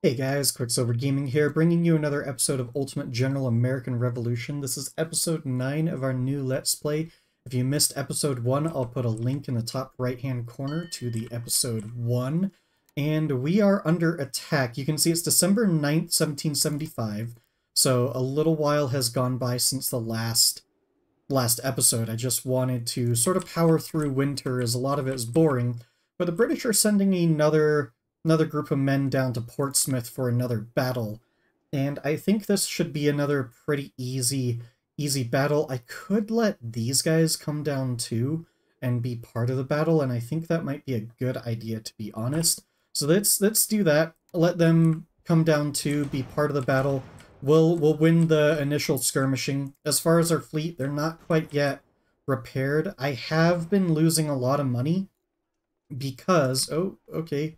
Hey guys, Quicksilver Gaming here, bringing you another episode of Ultimate General American Revolution. This is episode 9 of our new Let's Play. If you missed episode 1, I'll put a link in the top right-hand corner to the episode 1. And we are under attack. You can see it's December 9th, 1775. So a little while has gone by since the last last episode. I just wanted to sort of power through winter as a lot of it is boring. But the British are sending another another group of men down to Portsmouth for another battle. And I think this should be another pretty easy, easy battle. I could let these guys come down too and be part of the battle, and I think that might be a good idea, to be honest. So let's let's do that. Let them come down too, be part of the battle. We'll, we'll win the initial skirmishing. As far as our fleet, they're not quite yet repaired. I have been losing a lot of money because... Oh, okay.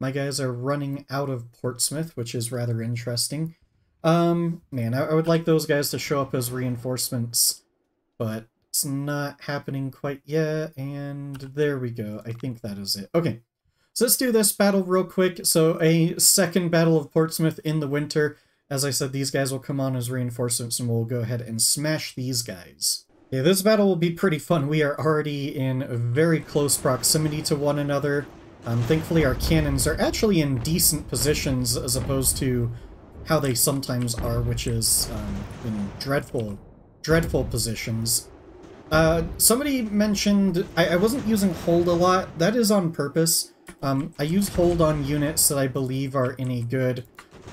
My guys are running out of Portsmouth, which is rather interesting. Um, man, I, I would like those guys to show up as reinforcements, but it's not happening quite yet, and there we go. I think that is it. Okay, so let's do this battle real quick. So a second Battle of Portsmouth in the winter. As I said, these guys will come on as reinforcements, and we'll go ahead and smash these guys. Yeah, this battle will be pretty fun. We are already in very close proximity to one another. Um, thankfully, our cannons are actually in decent positions as opposed to how they sometimes are, which is um, in dreadful, dreadful positions. Uh, somebody mentioned I, I, wasn't using hold a lot. That is on purpose. Um, I use hold on units that I believe are in a good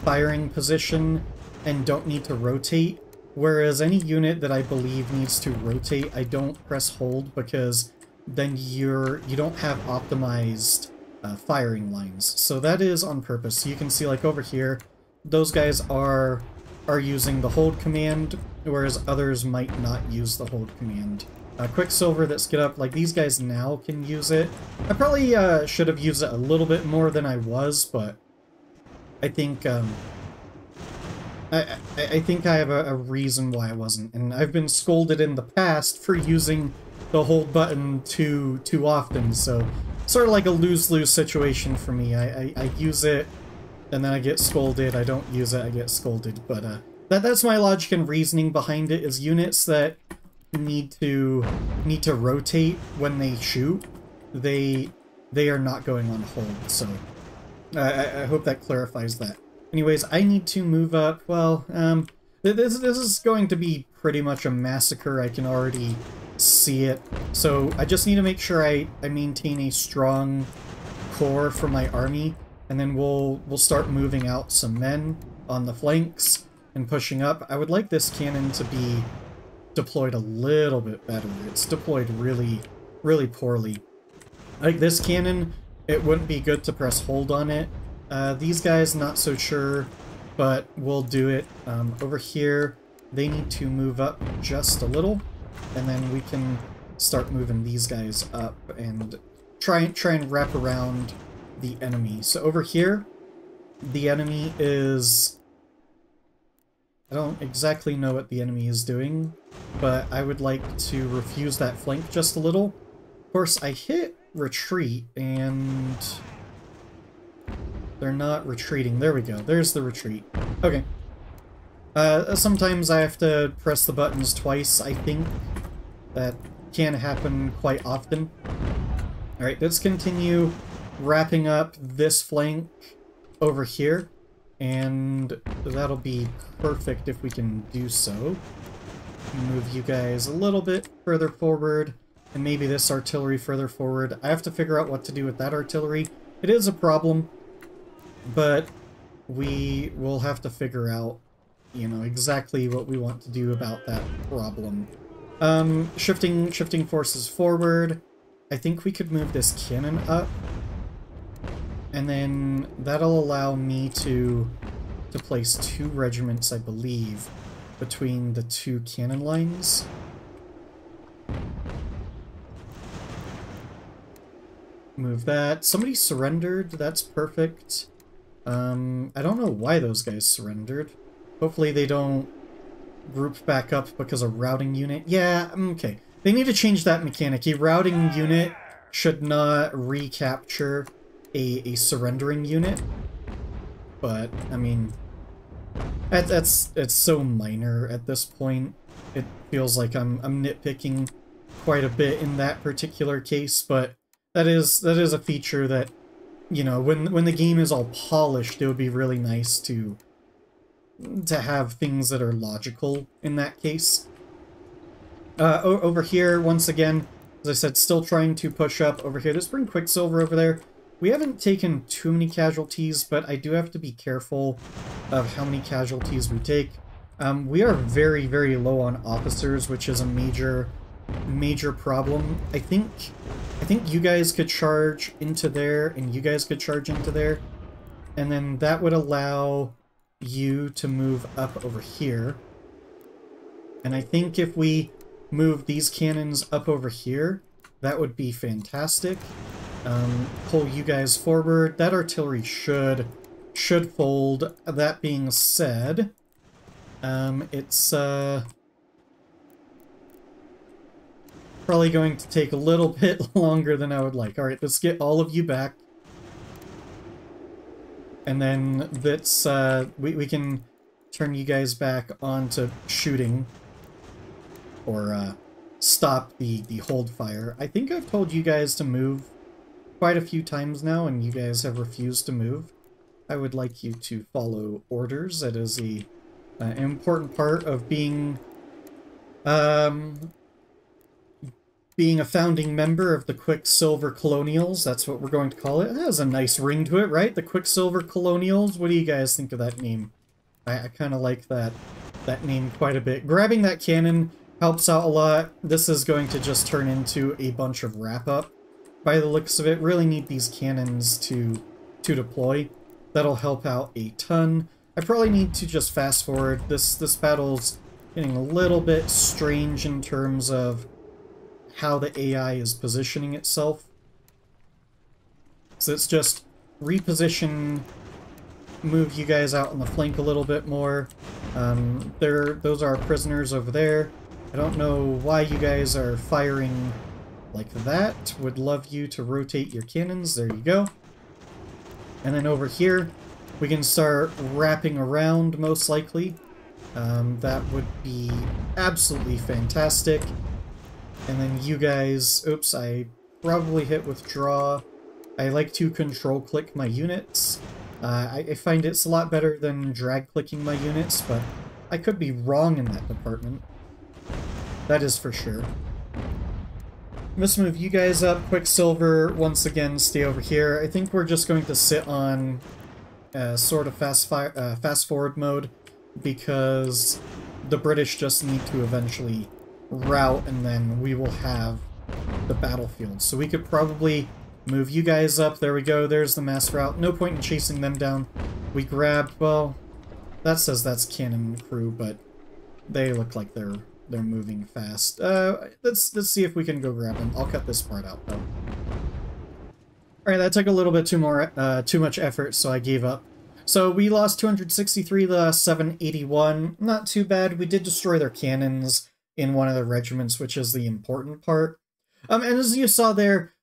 firing position and don't need to rotate. Whereas any unit that I believe needs to rotate, I don't press hold because then you're you don't have optimized uh, firing lines. So that is on purpose. You can see like over here, those guys are are using the hold command, whereas others might not use the hold command. Uh, Quicksilver, let's get up. Like, these guys now can use it. I probably uh, should have used it a little bit more than I was, but I think, um, I, I, I think I have a, a reason why I wasn't. And I've been scolded in the past for using the hold button too, too often, so sort of like a lose-lose situation for me. I, I, I, use it, and then I get scolded. I don't use it, I get scolded. But uh, that that's my logic and reasoning behind it. Is units that need to need to rotate when they shoot, they they are not going on hold. So I, I hope that clarifies that. Anyways, I need to move up. Well, um, this this is going to be pretty much a massacre. I can already see it. So I just need to make sure I, I maintain a strong core for my army, and then we'll we'll start moving out some men on the flanks and pushing up. I would like this cannon to be deployed a little bit better. It's deployed really, really poorly. Like this cannon, it wouldn't be good to press hold on it. Uh, these guys, not so sure, but we'll do it. Um, over here, they need to move up just a little and then we can start moving these guys up and try and try and wrap around the enemy. So over here, the enemy is... I don't exactly know what the enemy is doing, but I would like to refuse that flank just a little. Of course, I hit retreat, and they're not retreating. There we go. There's the retreat. Okay. Uh, sometimes I have to press the buttons twice, I think, that can happen quite often. Alright, let's continue wrapping up this flank over here, and that'll be perfect if we can do so. Move you guys a little bit further forward, and maybe this artillery further forward. I have to figure out what to do with that artillery. It is a problem, but we will have to figure out, you know, exactly what we want to do about that problem. Um, shifting, shifting forces forward. I think we could move this cannon up. And then that'll allow me to, to place two regiments, I believe, between the two cannon lines. Move that. Somebody surrendered. That's perfect. Um, I don't know why those guys surrendered. Hopefully they don't group back up because a routing unit. Yeah, mm, okay. They need to change that mechanic. A routing unit should not recapture a, a surrendering unit. but, I mean, that, that's it's so minor at this point. It feels like I'm, I'm nitpicking quite a bit in that particular case, but that is that is a feature that, you know, when when the game is all polished, it would be really nice to to have things that are logical in that case. Uh, over here, once again, as I said, still trying to push up over here. Let's bring Quicksilver over there. We haven't taken too many casualties, but I do have to be careful of how many casualties we take. Um, we are very, very low on officers, which is a major, major problem. I think, I think you guys could charge into there, and you guys could charge into there, and then that would allow you to move up over here. And I think if we move these cannons up over here, that would be fantastic. Um, pull you guys forward. That artillery should should fold. That being said, um, it's uh, probably going to take a little bit longer than I would like. All right, let's get all of you back. And then let's, uh, we, we can turn you guys back onto shooting or uh, stop the, the hold fire. I think I've told you guys to move quite a few times now, and you guys have refused to move. I would like you to follow orders. That is a uh, important part of being um, being a founding member of the Quicksilver Colonials. That's what we're going to call it. It has a nice ring to it, right? The Quicksilver Colonials. What do you guys think of that name? I, I kind of like that that name quite a bit. Grabbing that cannon helps out a lot. This is going to just turn into a bunch of wrap-up. By the looks of it, really need these cannons to, to deploy. That'll help out a ton. I probably need to just fast forward. This, this battle's getting a little bit strange in terms of how the AI is positioning itself. So it's just reposition, move you guys out on the flank a little bit more. Um, there, those are prisoners over there. I don't know why you guys are firing like that. Would love you to rotate your cannons. There you go. And then over here, we can start wrapping around, most likely. Um, that would be absolutely fantastic. And then you guys... Oops, I probably hit withdraw. I like to control click my units. Uh, I, I find it's a lot better than drag clicking my units, but I could be wrong in that department. That is for sure. Let's move you guys up. Quicksilver, once again, stay over here. I think we're just going to sit on uh, sort of fast, uh, fast forward mode because the British just need to eventually route and then we will have the battlefield. So we could probably move you guys up. There we go. There's the mass route. No point in chasing them down. We grab, well, that says that's cannon crew, but they look like they're they're moving fast. Uh, let's let's see if we can go grab them. I'll cut this part out though. All right, that took a little bit too more uh, too much effort, so I gave up. So we lost 263 the 781. Not too bad. We did destroy their cannons in one of the regiments, which is the important part. Um, and as you saw there,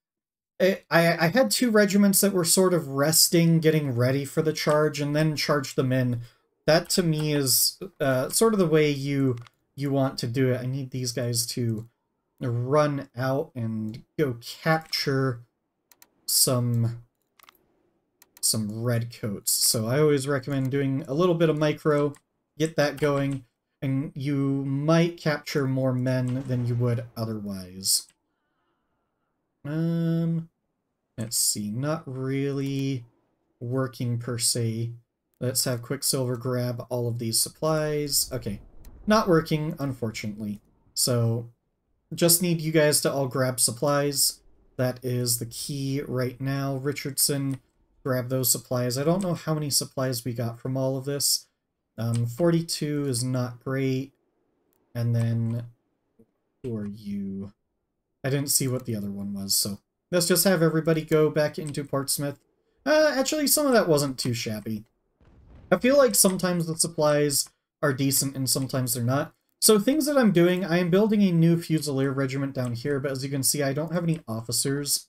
I, I had two regiments that were sort of resting, getting ready for the charge, and then charged them in. That to me is uh, sort of the way you you want to do it. I need these guys to run out and go capture some some red coats. So I always recommend doing a little bit of micro, get that going, and you might capture more men than you would otherwise. Um, let's see, not really working per se. Let's have Quicksilver grab all of these supplies. Okay, not working, unfortunately. So, just need you guys to all grab supplies. That is the key right now. Richardson, grab those supplies. I don't know how many supplies we got from all of this. Um, 42 is not great. And then, who are you? I didn't see what the other one was, so let's just have everybody go back into Portsmouth. Uh, actually, some of that wasn't too shabby. I feel like sometimes the supplies are decent and sometimes they're not. So things that I'm doing, I am building a new Fusilier regiment down here, but as you can see, I don't have any officers.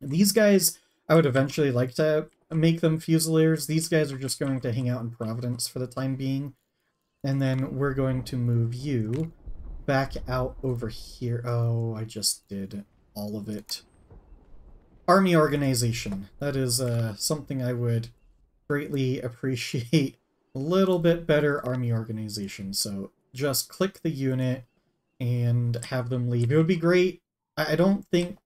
These guys I would eventually like to make them Fusiliers. These guys are just going to hang out in Providence for the time being. And then we're going to move you back out over here. Oh, I just did all of it. Army organization. That is uh, something I would greatly appreciate. A little bit better army organization. So just click the unit and have them leave. It would be great. I don't think...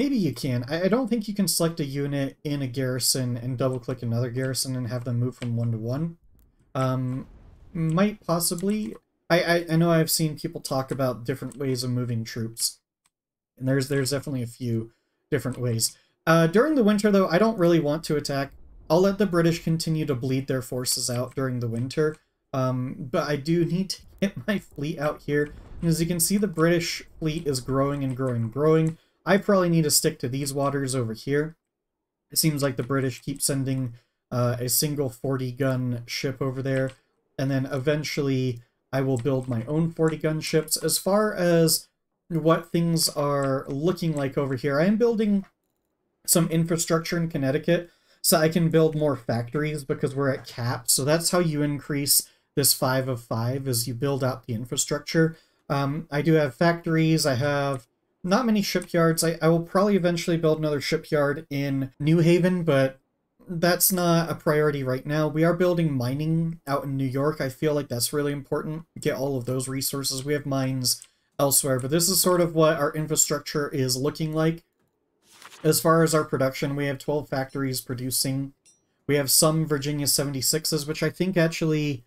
Maybe you can. I don't think you can select a unit in a garrison and double-click another garrison and have them move from one to one. Um, might possibly. I, I, I know I've seen people talk about different ways of moving troops. And there's there's definitely a few different ways. Uh, during the winter, though, I don't really want to attack. I'll let the British continue to bleed their forces out during the winter. Um, but I do need to get my fleet out here. And as you can see, the British fleet is growing and growing and growing. I probably need to stick to these waters over here. It seems like the British keep sending uh, a single 40-gun ship over there. And then eventually I will build my own 40-gun ships. As far as what things are looking like over here, I am building some infrastructure in Connecticut so I can build more factories because we're at cap. So that's how you increase this 5 of 5 as you build out the infrastructure. Um, I do have factories. I have not many shipyards. I, I will probably eventually build another shipyard in New Haven, but that's not a priority right now. We are building mining out in New York. I feel like that's really important. Get all of those resources. We have mines elsewhere, but this is sort of what our infrastructure is looking like. As far as our production, we have 12 factories producing. We have some Virginia 76s, which I think actually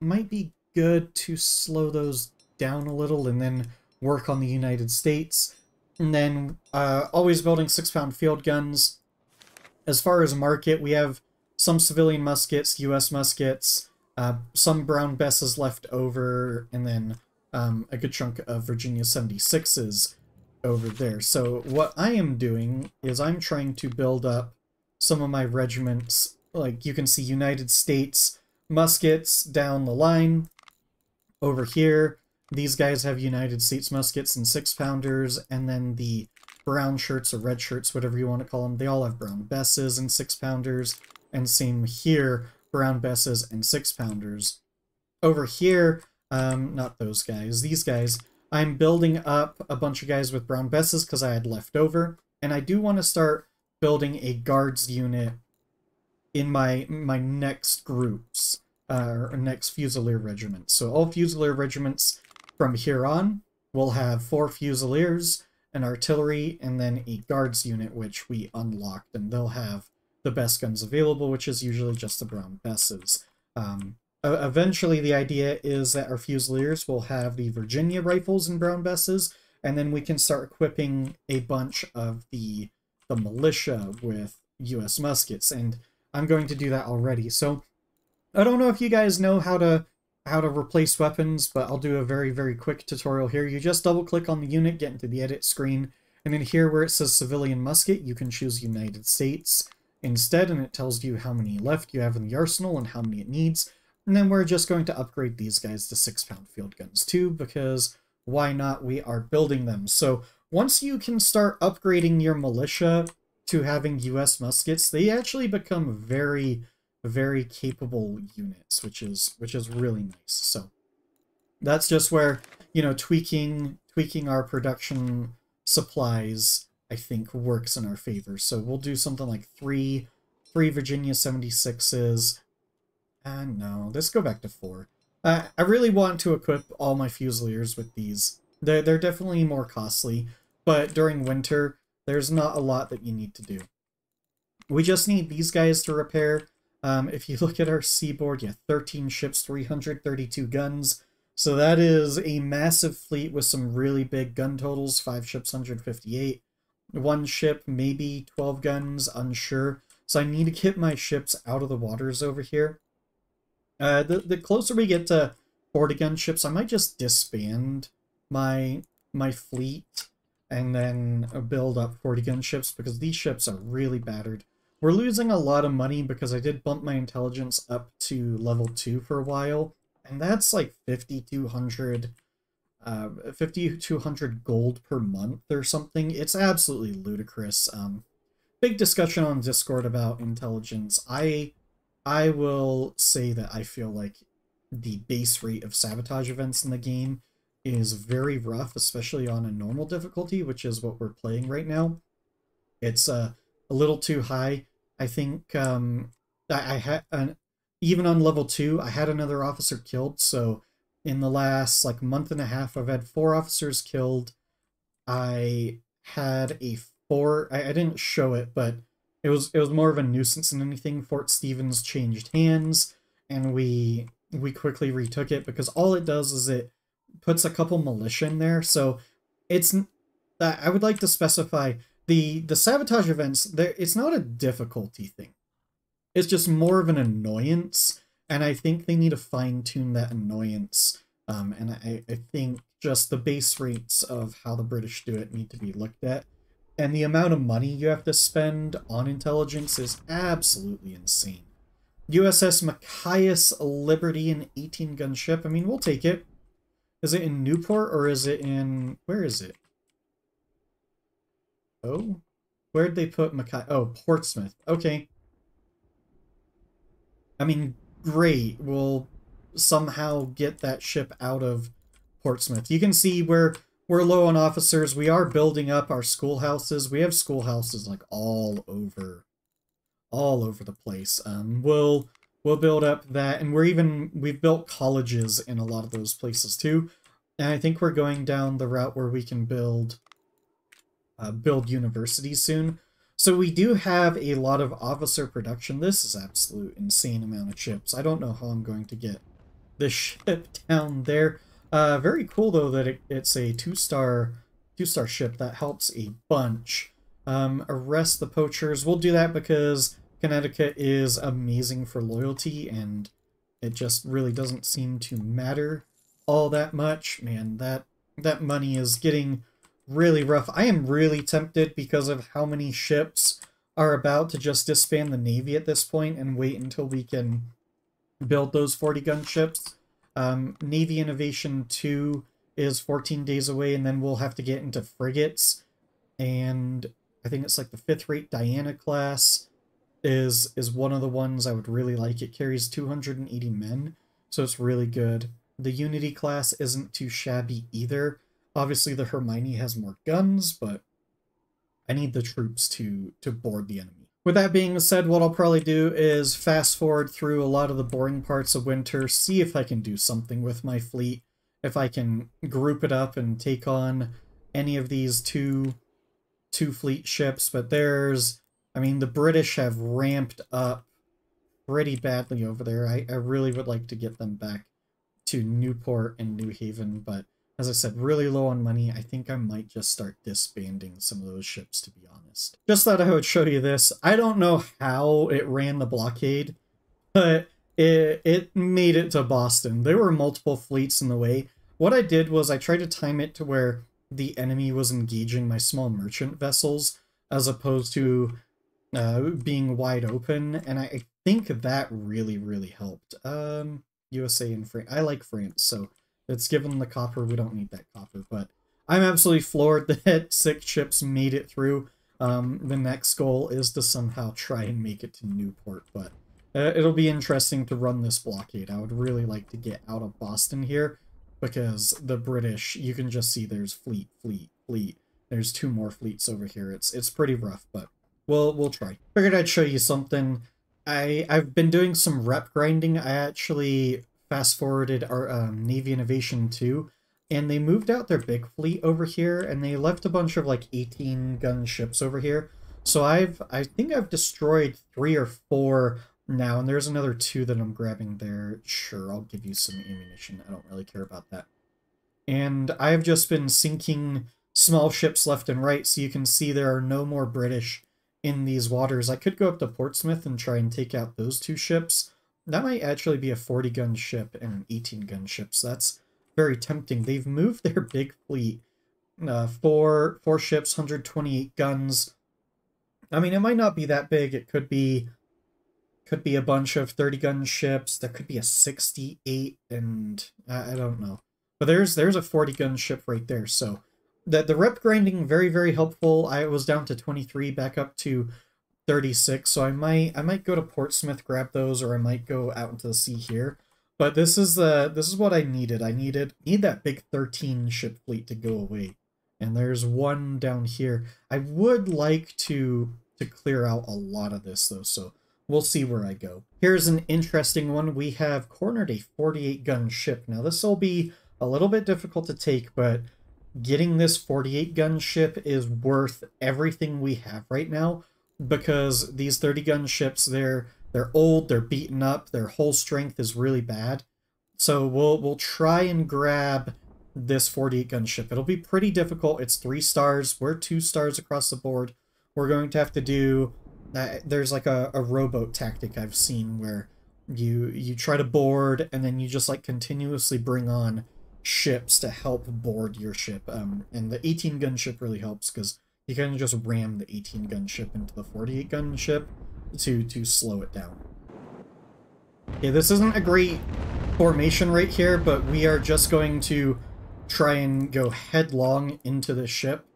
might be good to slow those down a little and then work on the United States. And then uh, always building six-pound field guns. As far as market, we have some civilian muskets, U.S. muskets, uh, some Brown Besses left over, and then um, a good chunk of Virginia 76s over there. So what I am doing is I'm trying to build up some of my regiments. Like you can see United States muskets down the line. Over here, these guys have United States muskets and six pounders, and then the brown shirts or red shirts, whatever you want to call them, they all have brown besses and six pounders, and same here, brown besses and six pounders. Over here, um, not those guys, these guys, I'm building up a bunch of guys with brown besses because I had left over, and I do want to start building a guards unit in my my next groups, uh, or next Fusilier regiments. So all Fusilier regiments from here on we'll have four Fusiliers, an artillery, and then a guards unit, which we unlocked, and they'll have the best guns available, which is usually just the brown besses. Um, eventually, the idea is that our Fusiliers will have the Virginia rifles and brown besses, and then we can start equipping a bunch of the the militia with U.S. muskets, and I'm going to do that already. So I don't know if you guys know how to how to replace weapons, but I'll do a very, very quick tutorial here. You just double click on the unit, get into the edit screen, and then here where it says civilian musket, you can choose United States instead, and it tells you how many left you have in the arsenal and how many it needs. And then we're just going to upgrade these guys to 6-pound field guns too, because why not? We are building them. So once you can start upgrading your militia to having US muskets, they actually become very very capable units, which is which is really nice. So that's just where you know tweaking tweaking our production supplies I think works in our favor. So we'll do something like three three Virginia 76s. And no, let's go back to four. Uh, I really want to equip all my Fusiliers with these. They're, they're definitely more costly, but during winter, there's not a lot that you need to do. We just need these guys to repair um, if you look at our seaboard, yeah, 13 ships, 332 guns. So that is a massive fleet with some really big gun totals. Five ships, 158. One ship, maybe 12 guns, unsure. So I need to get my ships out of the waters over here. Uh, the, the closer we get to 40 gun ships, I might just disband my my fleet and then build up 40 gun ships because these ships are really battered. We're losing a lot of money because I did bump my intelligence up to level 2 for a while, and that's like 5,200 uh, 5,200 gold per month or something. It's absolutely ludicrous. Um, big discussion on Discord about intelligence. I I will say that I feel like the base rate of sabotage events in the game is very rough, especially on a normal difficulty, which is what we're playing right now. It's uh, a little too high. I think um, I, I had an even on level two, I had another officer killed. So in the last like month and a half, I've had four officers killed. I had a four. I, I didn't show it, but it was it was more of a nuisance than anything. Fort Stevens changed hands, and we we quickly retook it because all it does is it puts a couple militia in there. So it's that I would like to specify the the sabotage events. There, it's not a difficulty thing. It's just more of an annoyance, and I think they need to fine tune that annoyance. Um, and I, I think just the base rates of how the British do it need to be looked at. And the amount of money you have to spend on intelligence is absolutely insane. USS Machias Liberty, an 18 gun ship. I mean, we'll take it. Is it in Newport or is it in. Where is it? Oh? Where'd they put Machias? Oh, Portsmouth. Okay. I mean, great. We'll somehow get that ship out of Portsmouth. You can see where we're low on officers. We are building up our schoolhouses. We have schoolhouses like all over, all over the place. Um, we'll we'll build up that, and we're even we've built colleges in a lot of those places too. And I think we're going down the route where we can build uh, build universities soon. So we do have a lot of officer production. This is absolute insane amount of ships. I don't know how I'm going to get the ship down there. Uh, very cool though that it, it's a two-star two-star ship that helps a bunch. Um, arrest the poachers. We'll do that because Connecticut is amazing for loyalty and it just really doesn't seem to matter all that much. Man, that that money is getting really rough. I am really tempted because of how many ships are about to just disband the Navy at this point and wait until we can build those 40 gun ships. Um, Navy Innovation 2 is 14 days away, and then we'll have to get into frigates. And I think it's like the fifth rate Diana class is is one of the ones I would really like. It carries 280 men, so it's really good. The Unity class isn't too shabby either. Obviously, the Hermione has more guns, but I need the troops to, to board the enemy. With that being said, what I'll probably do is fast forward through a lot of the boring parts of winter, see if I can do something with my fleet, if I can group it up and take on any of these two two fleet ships, but there's I mean the British have ramped up pretty badly over there. I, I really would like to get them back to Newport and New Haven, but as I said, really low on money. I think I might just start disbanding some of those ships, to be honest. Just thought I would show you this. I don't know how it ran the blockade, but it, it made it to Boston. There were multiple fleets in the way. What I did was I tried to time it to where the enemy was engaging my small merchant vessels as opposed to uh, being wide open, and I think that really, really helped. Um, USA and France. I like France, so it's given the copper. We don't need that copper, but I'm absolutely floored that six ships made it through. Um, the next goal is to somehow try and make it to Newport, but uh, it'll be interesting to run this blockade. I would really like to get out of Boston here because the British, you can just see there's fleet, fleet, fleet. There's two more fleets over here. It's it's pretty rough, but we'll we'll try. Figured I'd show you something. I I've been doing some rep grinding. I actually fast forwarded our um, Navy Innovation 2, and they moved out their big fleet over here, and they left a bunch of like 18 gun ships over here. So I've, I think I've destroyed three or four now, and there's another two that I'm grabbing there. Sure, I'll give you some ammunition. I don't really care about that. And I've just been sinking small ships left and right, so you can see there are no more British in these waters. I could go up to Portsmouth and try and take out those two ships, that might actually be a 40 gun ship and an 18 gun ship, so that's very tempting. They've moved their big fleet. Uh, four, four ships, 128 guns. I mean, it might not be that big. It could be could be a bunch of 30 gun ships. There could be a 68 and I, I don't know. But there's there's a 40 gun ship right there. So the the rep grinding very very helpful. I was down to 23 back up to 36, so I might I might go to Portsmouth, grab those, or I might go out into the sea here. But this is the this is what I needed. I needed need that big 13 ship fleet to go away. And there's one down here. I would like to to clear out a lot of this though, so we'll see where I go. Here's an interesting one. We have cornered a 48 gun ship. Now this will be a little bit difficult to take, but getting this 48 gun ship is worth everything we have right now because these 30 gun ships they're they're old, they're beaten up, their hull strength is really bad. So we'll we'll try and grab this 48 gun ship. It'll be pretty difficult. It's 3 stars. We're 2 stars across the board. We're going to have to do uh, there's like a, a rowboat tactic I've seen where you you try to board and then you just like continuously bring on ships to help board your ship. Um, and the 18 gun ship really helps because you kind of just ram the 18 gun ship into the 48 gun ship to to slow it down. Okay, this isn't a great formation right here, but we are just going to try and go headlong into the ship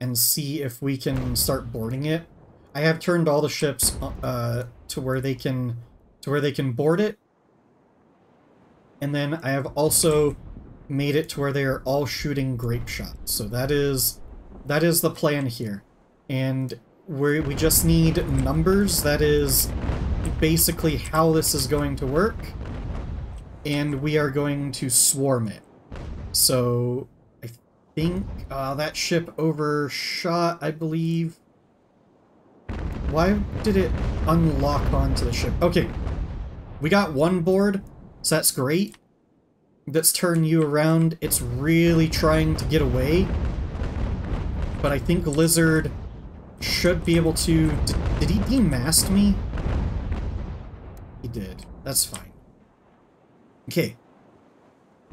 and see if we can start boarding it. I have turned all the ships uh, to where they can to where they can board it. And then I have also made it to where they are all shooting grape shots. So that is that is the plan here. And we we just need numbers. That is basically how this is going to work. And we are going to swarm it. So I think uh, that ship overshot, I believe. Why did it unlock onto the ship? Okay, we got one board, so that's great that's turning you around. It's really trying to get away. But I think Lizard should be able to... Did, he demast me? He did. That's fine. Okay.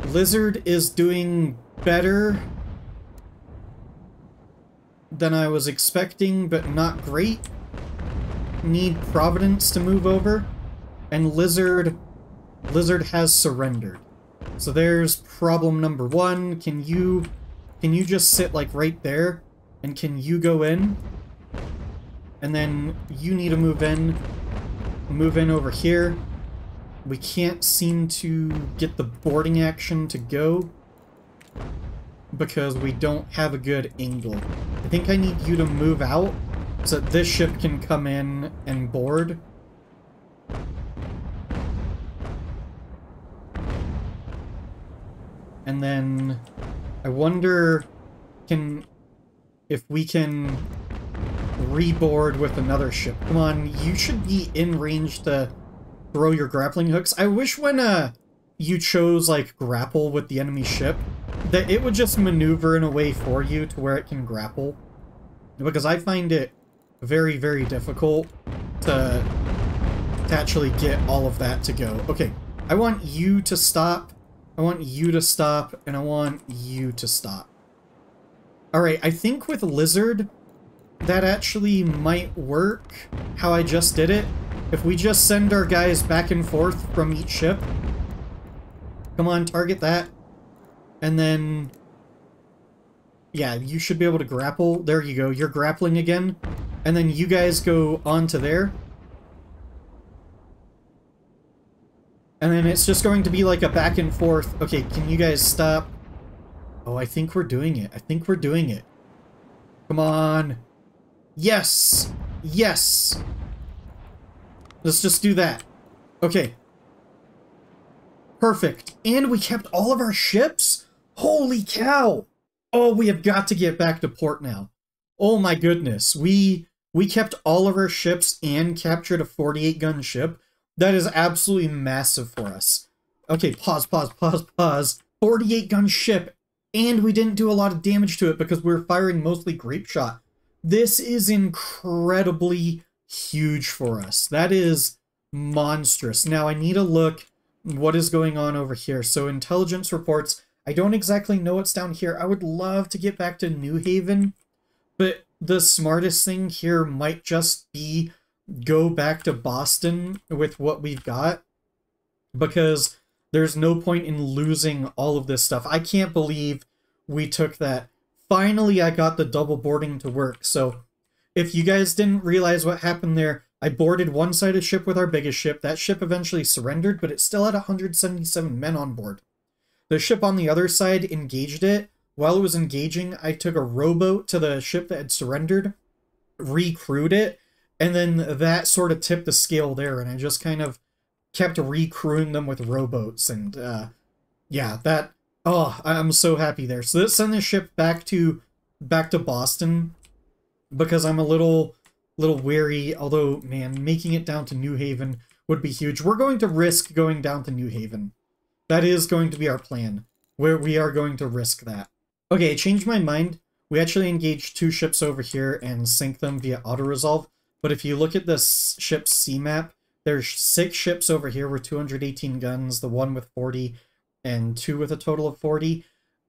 Lizard is doing better than I was expecting, but not great. Need Providence to move over. And Lizard... Lizard has surrendered. So there's problem number one. Can you can you just sit like right there? And can you go in? And then you need to move in. Move in over here. We can't seem to get the boarding action to go because we don't have a good angle. I think I need you to move out so that this ship can come in and board. And then I wonder can if we can reboard with another ship. Come on, you should be in range to throw your grappling hooks. I wish when uh you chose like grapple with the enemy ship that it would just maneuver in a way for you to where it can grapple. Because I find it very, very difficult to, to actually get all of that to go. Okay, I want you to stop I want you to stop, and I want you to stop. Alright, I think with Lizard, that actually might work, how I just did it. If we just send our guys back and forth from each ship. Come on, target that. And then... Yeah, you should be able to grapple. There you go, you're grappling again. And then you guys go onto there. And then it's just going to be like a back and forth. Okay, can you guys stop? Oh, I think we're doing it. I think we're doing it. Come on. Yes! Yes! Let's just do that. Okay. Perfect. And we kept all of our ships? Holy cow! Oh, we have got to get back to port now. Oh my goodness. We we kept all of our ships and captured a 48 gun ship. That is absolutely massive for us. Okay, pause, pause, pause, pause. 48 gun ship, and we didn't do a lot of damage to it because we are firing mostly grape shot. This is incredibly huge for us. That is monstrous. Now I need to look what is going on over here. So intelligence reports, I don't exactly know what's down here. I would love to get back to New Haven, but the smartest thing here might just be go back to Boston with what we've got because there's no point in losing all of this stuff. I can't believe we took that. Finally, I got the double boarding to work. So if you guys didn't realize what happened there, I boarded one side of ship with our biggest ship. That ship eventually surrendered, but it still had 177 men on board. The ship on the other side engaged it. While it was engaging, I took a rowboat to the ship that had surrendered, recrewed it, and then that sort of tipped the scale there, and I just kind of kept recrewing them with rowboats, and uh, yeah, that oh, I'm so happy there. So let's send this ship back to back to Boston because I'm a little little weary. Although, man, making it down to New Haven would be huge. We're going to risk going down to New Haven. That is going to be our plan. Where we are going to risk that. Okay, I changed my mind. We actually engaged two ships over here and sink them via auto-resolve. But if you look at this ship's C map, there's six ships over here with 218 guns, the one with 40, and two with a total of 40.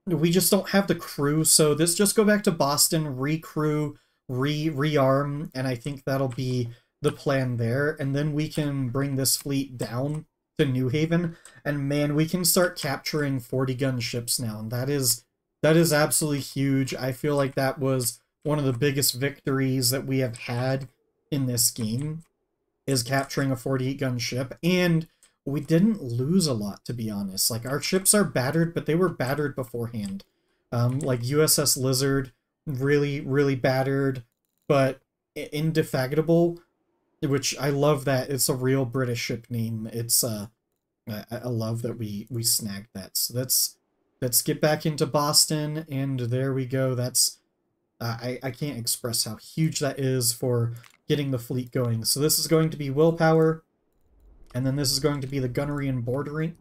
We just don't have the crew, so this just go back to Boston, recrew, re rearm, and I think that'll be the plan there. And then we can bring this fleet down to New Haven, and man, we can start capturing 40 gun ships now, and that is that is absolutely huge. I feel like that was one of the biggest victories that we have had in this game is capturing a 48 gun ship and we didn't lose a lot to be honest. Like our ships are battered but they were battered beforehand. Um, like uss lizard really really battered but indefatigable which i love that it's a real british ship name. It's uh I, I love that we we snagged that. So let's let's get back into boston and there we go. That's uh, I, I can't express how huge that is for getting the fleet going. So this is going to be willpower, and then this is going to be the gunnery and bordering,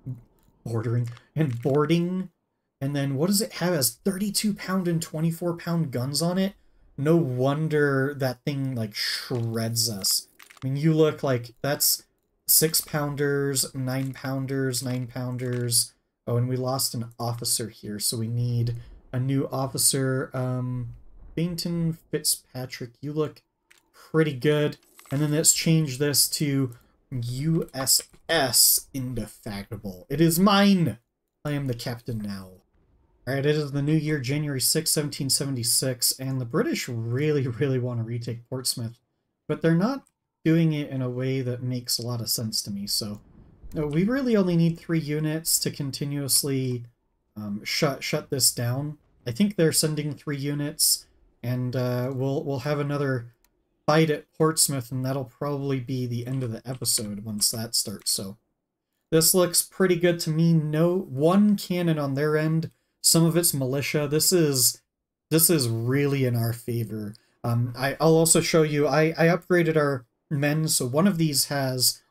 bordering, and boarding. And then what does it have as 32 pound and 24 pound guns on it? No wonder that thing like shreds us. I mean, you look like that's six pounders, nine pounders, nine pounders. Oh, and we lost an officer here, so we need a new officer. Um, Bainton Fitzpatrick, you look pretty good. And then let's change this to USS Indefatigable. It is mine! I am the captain now. Alright, it is the new year, January 6, 1776, and the British really, really want to retake Portsmouth, but they're not doing it in a way that makes a lot of sense to me, so no, we really only need three units to continuously um, shut shut this down. I think they're sending three units, and uh, we'll we'll have another fight at Portsmouth, and that'll probably be the end of the episode once that starts. So this looks pretty good to me. No one cannon on their end. Some of it's militia. This is this is really in our favor. Um, I, I'll also show you. I I upgraded our men, so one of these has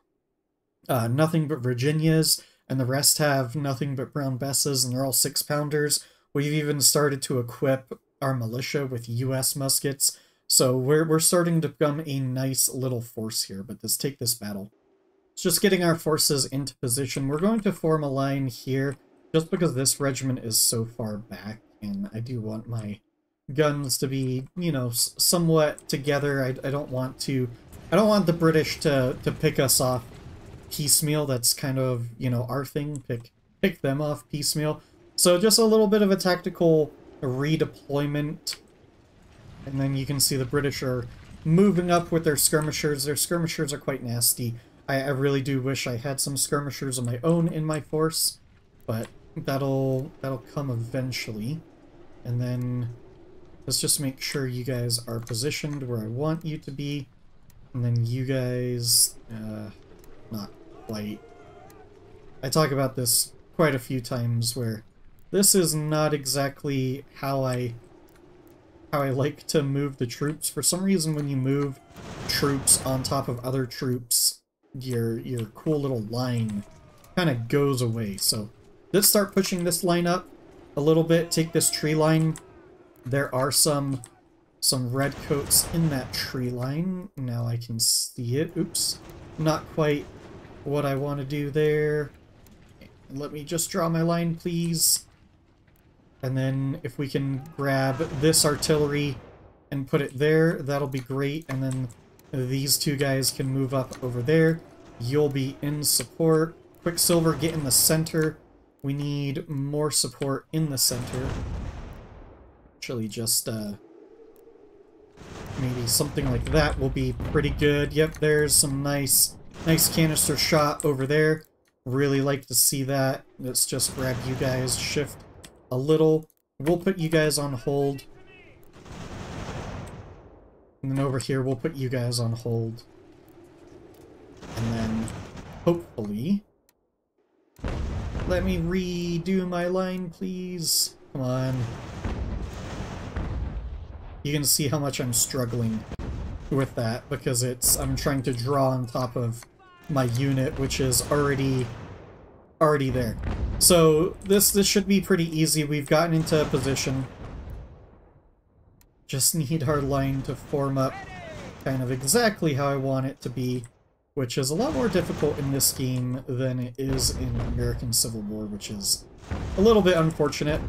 uh, nothing but Virginias, and the rest have nothing but Brown Besses, and they're all six pounders. We've even started to equip our militia with U.S. muskets. So we're, we're starting to become a nice little force here, but let's take this battle. It's just getting our forces into position. We're going to form a line here, just because this regiment is so far back, and I do want my guns to be, you know, somewhat together. I, I don't want to... I don't want the British to, to pick us off piecemeal. That's kind of, you know, our thing. Pick, pick them off piecemeal. So just a little bit of a tactical redeployment and then you can see the British are moving up with their skirmishers. Their skirmishers are quite nasty. I, I really do wish I had some skirmishers of my own in my force, but that'll that'll come eventually. And then let's just make sure you guys are positioned where I want you to be. And then you guys, uh, not quite. I talk about this quite a few times where this is not exactly how I how I like to move the troops. For some reason, when you move troops on top of other troops, your your cool little line kind of goes away. So let's start pushing this line up a little bit. Take this tree line. There are some some red coats in that tree line. Now I can see it. Oops. Not quite what I want to do there. Let me just draw my line, please. And then if we can grab this artillery and put it there, that'll be great. And then these two guys can move up over there. You'll be in support. Quicksilver, get in the center. We need more support in the center. Actually, just uh, maybe something like that will be pretty good. Yep, there's some nice, nice canister shot over there. Really like to see that. Let's just grab you guys, shift a little. We'll put you guys on hold. And then over here, we'll put you guys on hold. And then, hopefully... Let me redo my line, please. Come on. You can see how much I'm struggling with that, because it's I'm trying to draw on top of my unit, which is already already there. So this this should be pretty easy. We've gotten into a position. Just need our line to form up kind of exactly how I want it to be, which is a lot more difficult in this game than it is in American Civil War, which is a little bit unfortunate.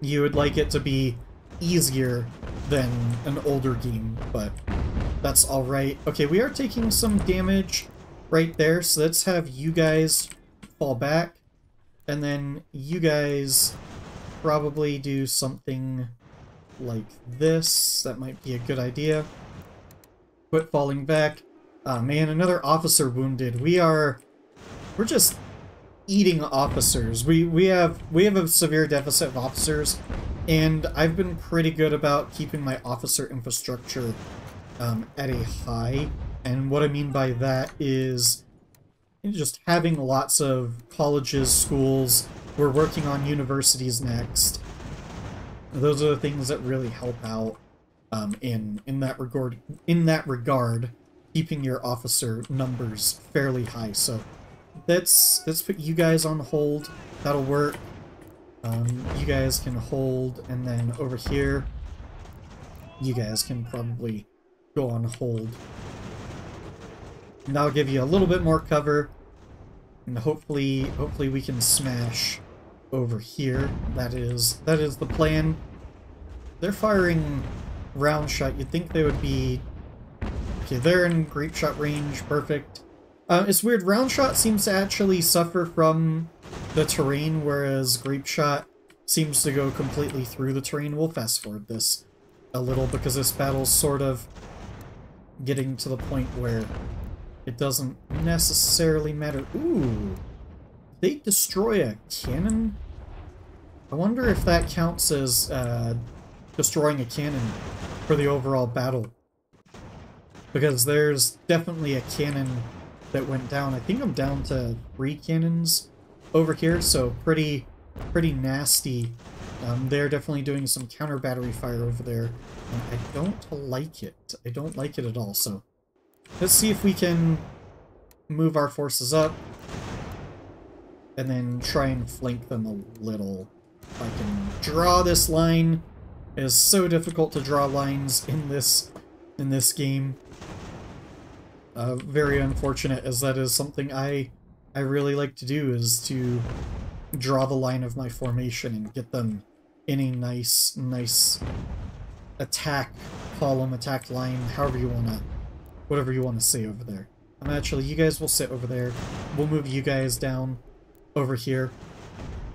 You would like it to be easier than an older game, but that's alright. Okay, we are taking some damage right there, so let's have you guys fall back, and then you guys probably do something like this. That might be a good idea. Quit falling back. Ah, man, another officer wounded. We are... We're just eating officers. We we have we have a severe deficit of officers, and I've been pretty good about keeping my officer infrastructure um, at a high. And what I mean by that is just having lots of colleges, schools. We're working on universities next. Those are the things that really help out um, in in that regard. In that regard, keeping your officer numbers fairly high. So let's let's put you guys on hold. That'll work. Um, you guys can hold, and then over here, you guys can probably go on hold. And that'll give you a little bit more cover, and hopefully, hopefully we can smash over here. That is that is the plan. They're firing round shot. You'd think they would be okay. They're in grape shot range. Perfect. Uh, it's weird. Round shot seems to actually suffer from the terrain, whereas grape shot seems to go completely through the terrain. We'll fast forward this a little because this battle's sort of getting to the point where it doesn't necessarily matter. Ooh, they destroy a cannon? I wonder if that counts as uh, destroying a cannon for the overall battle. Because there's definitely a cannon that went down. I think I'm down to three cannons over here, so pretty pretty nasty. Um, they're definitely doing some counter battery fire over there, and I don't like it. I don't like it at all, so let's see if we can move our forces up and then try and flank them a little. If I can draw this line. It is so difficult to draw lines in this in this game. Uh, very unfortunate as that is something I I really like to do is to draw the line of my formation and get them in a nice nice attack column, attack line, however you wanna whatever you wanna say over there. I'm actually you guys will sit over there. We'll move you guys down over here.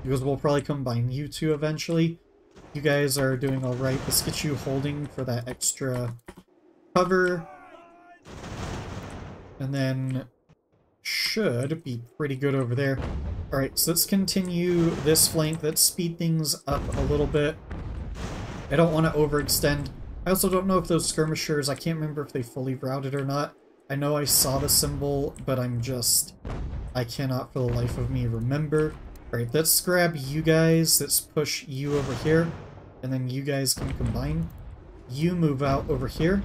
Because we'll probably combine you two eventually. You guys are doing alright. Let's get you holding for that extra cover. And then should be pretty good over there. Alright, so let's continue this flank. Let's speed things up a little bit. I don't want to overextend. I also don't know if those skirmishers, I can't remember if they fully routed or not. I know I saw the symbol, but I'm just... I cannot for the life of me remember. Alright, let's grab you guys. Let's push you over here. And then you guys can combine. You move out over here.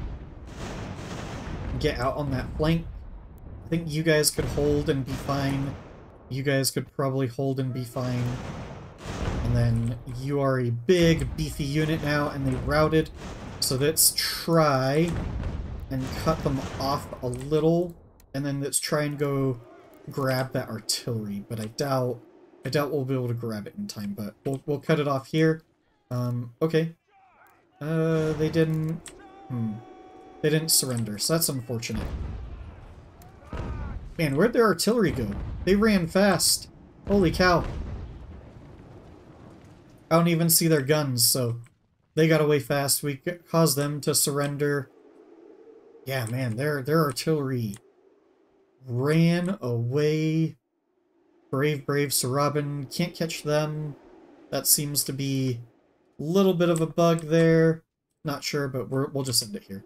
Get out on that flank. I think you guys could hold and be fine. You guys could probably hold and be fine. And then you are a big, beefy unit now, and they routed. So let's try and cut them off a little. And then let's try and go grab that artillery. But I doubt I doubt we'll be able to grab it in time, but we'll, we'll cut it off here. Um, okay. Uh, they didn't... Hmm. They didn't surrender, so that's unfortunate. Man, where'd their artillery go? They ran fast. Holy cow. I don't even see their guns, so They got away fast. We caused them to surrender. Yeah, man, their their artillery ran away. Brave, brave Sir Robin. Can't catch them. That seems to be a little bit of a bug there. Not sure, but we're, we'll just end it here.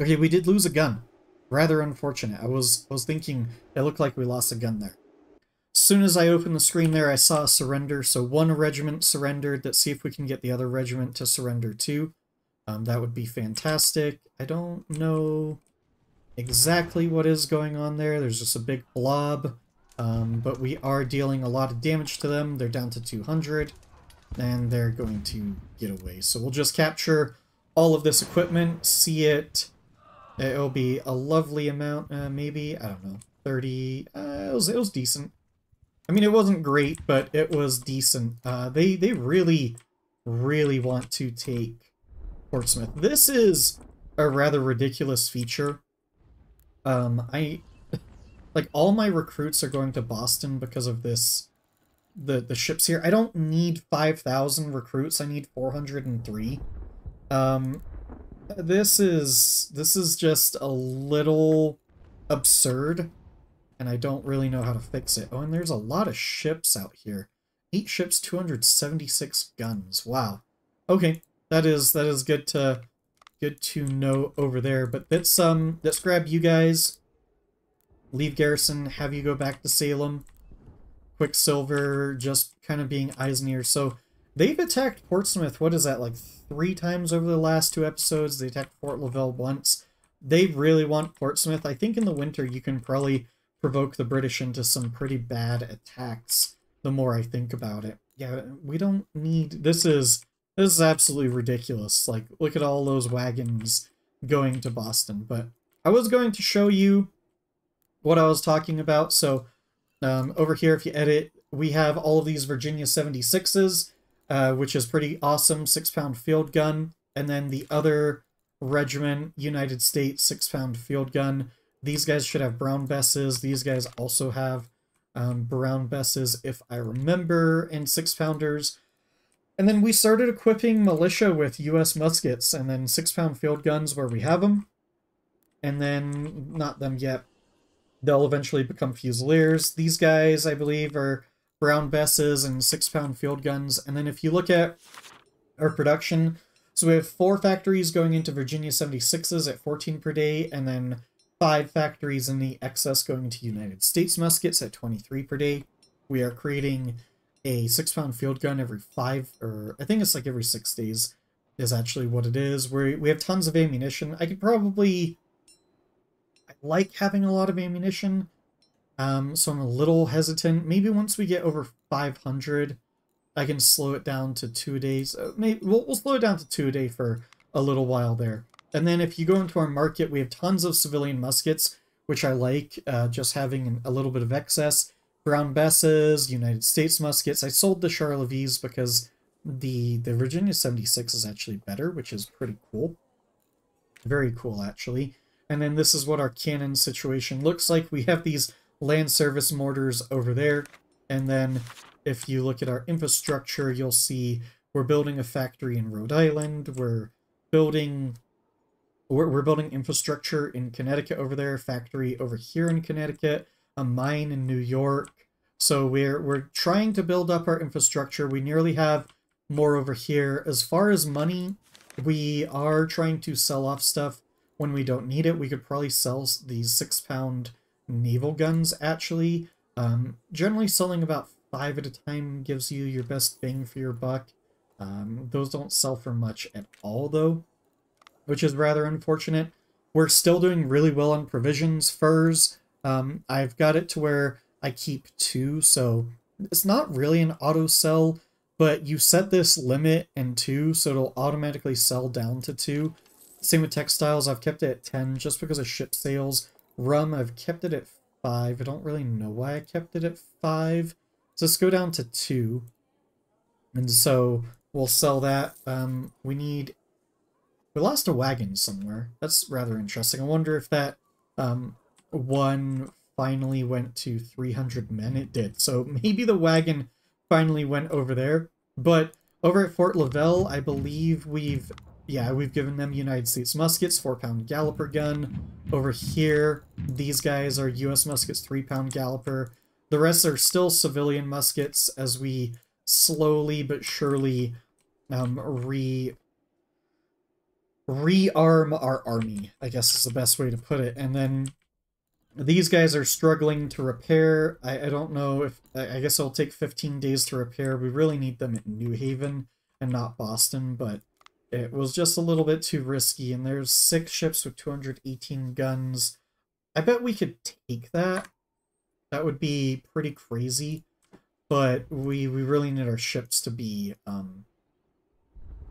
Okay, we did lose a gun. Rather unfortunate. I was was thinking it looked like we lost a gun there. Soon as I opened the screen there, I saw a surrender. So one regiment surrendered. Let's see if we can get the other regiment to surrender too. Um, that would be fantastic. I don't know exactly what is going on there. There's just a big blob. Um, but we are dealing a lot of damage to them. They're down to 200. And they're going to get away. So we'll just capture all of this equipment, see it It'll be a lovely amount, uh, maybe, I don't know, 30, uh, it, was, it was decent. I mean, it wasn't great, but it was decent. Uh, they, they really, really want to take Portsmouth. This is a rather ridiculous feature. Um, I, like, all my recruits are going to Boston because of this, the, the ships here. I don't need 5,000 recruits, I need 403. Um, this is this is just a little absurd and I don't really know how to fix it. Oh, and there's a lot of ships out here. Eight ships, 276 guns. Wow. Okay, that is that is good to good to know over there. But let's um let's grab you guys. Leave Garrison, have you go back to Salem. Quicksilver just kind of being eyes and ears. So they've attacked Portsmouth, what is that, like three times over the last two episodes. They attacked Fort Lavelle once. They really want Portsmouth. I think in the winter you can probably provoke the British into some pretty bad attacks the more I think about it. Yeah, we don't need... This is... This is absolutely ridiculous. Like, look at all those wagons going to Boston. But I was going to show you what I was talking about. So, um, over here, if you edit, we have all of these Virginia 76s. Uh, which is pretty awesome, six-pound field gun. And then the other regiment, United States six-pound field gun. These guys should have brown besses. These guys also have um, brown besses, if I remember, and six-pounders. And then we started equipping militia with U.S. muskets and then six-pound field guns where we have them. And then, not them yet, they'll eventually become Fusiliers. These guys, I believe, are brown besses and six pound field guns. And then if you look at our production, so we have four factories going into Virginia 76s at 14 per day, and then five factories in the excess going to United States muskets at 23 per day. We are creating a six pound field gun every five, or I think it's like every six days is actually what it is. We we have tons of ammunition. I could probably I like having a lot of ammunition, um, so I'm a little hesitant. Maybe once we get over 500, I can slow it down to two days. Uh, maybe we'll, we'll slow it down to two a day for a little while there. And then if you go into our market, we have tons of civilian muskets, which I like, uh, just having a little bit of excess. Brown Besses, United States muskets. I sold the Charleville because the, the Virginia 76 is actually better, which is pretty cool. Very cool, actually. And then this is what our cannon situation looks like. We have these land service mortars over there. And then if you look at our infrastructure, you'll see we're building a factory in Rhode Island. We're building we're, we're building infrastructure in Connecticut over there, factory over here in Connecticut, a mine in New York. So we're we're trying to build up our infrastructure. We nearly have more over here. As far as money, we are trying to sell off stuff when we don't need it. We could probably sell these six pound naval guns, actually. Um, generally selling about five at a time gives you your best bang for your buck. Um, those don't sell for much at all, though, which is rather unfortunate. We're still doing really well on provisions, furs. Um, I've got it to where I keep two, so it's not really an auto sell, but you set this limit and two, so it'll automatically sell down to two. Same with textiles, I've kept it at 10 just because of ship sales. Rum, I've kept it at 5. I don't really know why I kept it at 5. So let's go down to 2. And so we'll sell that. Um, we need... We lost a wagon somewhere. That's rather interesting. I wonder if that um, one finally went to 300 men. It did. So maybe the wagon finally went over there. But Over at Fort Lavelle, I believe we've, yeah, we've given them United States muskets, 4-pound Galloper gun. Over here, these guys are U.S. muskets, 3-pound Galloper. The rest are still civilian muskets as we slowly but surely um, re rearm our army, I guess is the best way to put it. And then these guys are struggling to repair. I, I don't know if... I, I guess it'll take 15 days to repair. We really need them at New Haven and not Boston, but it was just a little bit too risky. And there's six ships with 218 guns. I bet we could take that. That would be pretty crazy. But we, we really need our ships to be um,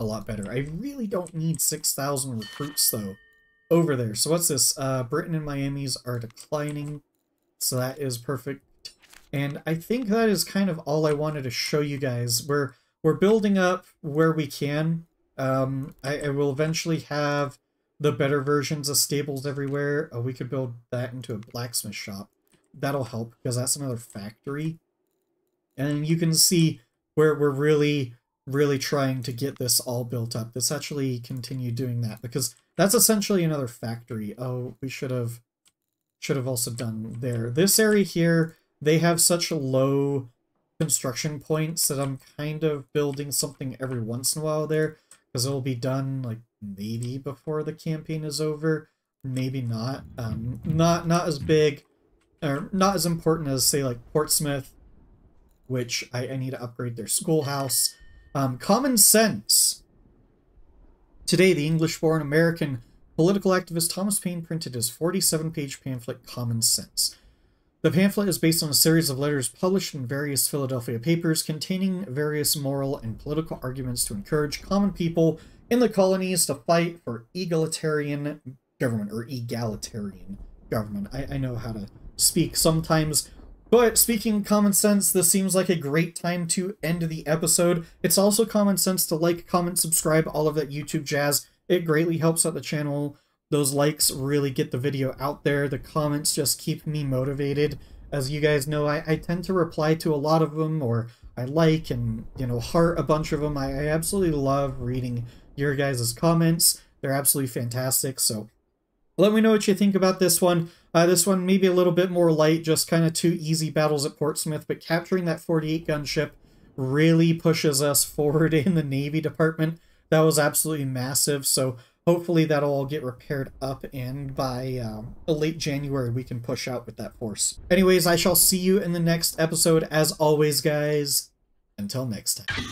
a lot better. I really don't need 6,000 recruits, though, over there. So what's this? Uh, Britain and Miami's are declining, so that is perfect. And I think that is kind of all I wanted to show you guys. We're, we're building up where we can. Um, I, I will eventually have the better versions of stables everywhere. Oh, we could build that into a blacksmith shop. That'll help, because that's another factory. And you can see where we're really really trying to get this all built up. Let's actually continue doing that because that's essentially another factory. Oh, we should have should have also done there. This area here, they have such a low construction points that I'm kind of building something every once in a while there because it'll be done like maybe before the campaign is over, maybe not. Um, not not as big or not as important as say like Portsmouth, which I, I need to upgrade their schoolhouse. Um, common sense. Today, the English-born American political activist Thomas Paine printed his 47-page pamphlet, Common Sense. The pamphlet is based on a series of letters published in various Philadelphia papers containing various moral and political arguments to encourage common people in the colonies to fight for egalitarian government, or egalitarian government. I, I know how to speak sometimes but speaking common sense, this seems like a great time to end the episode. It's also common sense to like, comment, subscribe, all of that YouTube jazz. It greatly helps out the channel. Those likes really get the video out there. The comments just keep me motivated. As you guys know, I, I tend to reply to a lot of them, or I like and, you know, heart a bunch of them. I, I absolutely love reading your guys' comments. They're absolutely fantastic, so let me know what you think about this one. Uh, this one maybe a little bit more light, just kind of two easy battles at Portsmouth, but capturing that 48 gunship really pushes us forward in the Navy department. That was absolutely massive, so hopefully that'll all get repaired up, and by um, late January we can push out with that force. Anyways, I shall see you in the next episode. As always, guys, until next time.